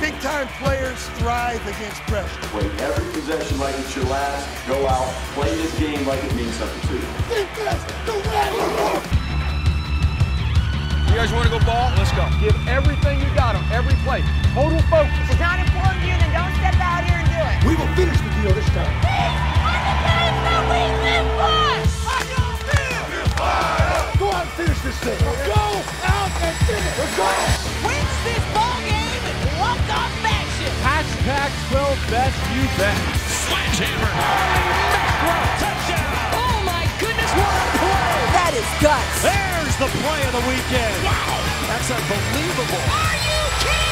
Big-time players thrive against pressure. Play every possession like it's your last. Go out, play this game like it means something to you. Defense, the red You guys want to go ball? Let's go. Give everything you got on every play. Total focus. If it's not important to you, then don't step out here and do it. We will finish the deal this time. These are the games that we live for! I don't feel! Go out and finish this thing. Go 12 best you bet. Sledgehammer. Touchdown. Oh my goodness, what a play! That is guts. There's the play of the weekend. Yes! That's unbelievable. Are you kidding me?